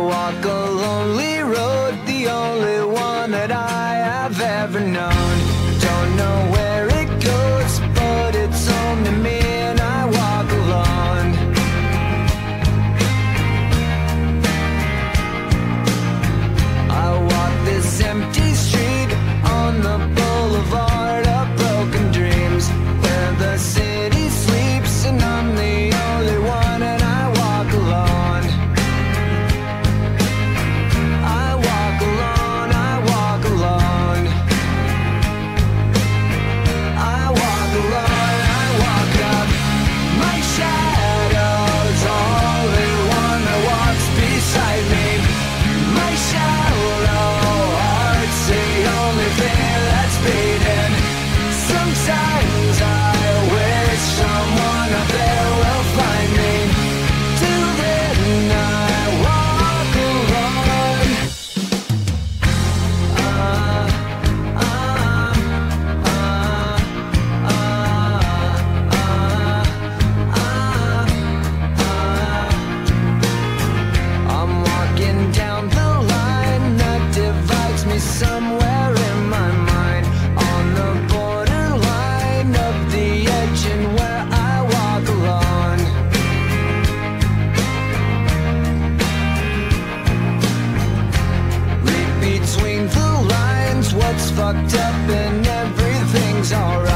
walk a lonely road, the only one that I have ever known. Don't know fucked up and everything's alright.